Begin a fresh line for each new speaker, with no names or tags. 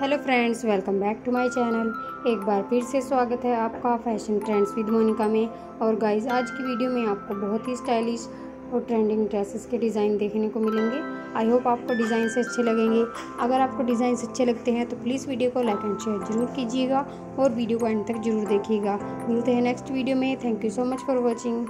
Hello friends, welcome back to my channel. एक बार फिर से स्वागत है आपका फ़ैशन ट्रेंड्स विद मोनिका में। और गाइस आज की वीडियो में आपको बहुत ही स्टाइलिश और ट्रेंडिंग ड्रेसेस के डिज़ाइन देखने को मिलेंगे। आई होप आपको डिज़ाइन से अच्छे लगेंगे। अगर आपको डिज़ाइन अच्छे लगते हैं तो प्लीज़ वीडियो को लाइक एंड शेयर ज़रूर कीजिएगा और वीडियो को एंड तक ज़रूर देखिएगा। मिलते हैं नेक्स्ट वीडियो में। Thank you so much for watching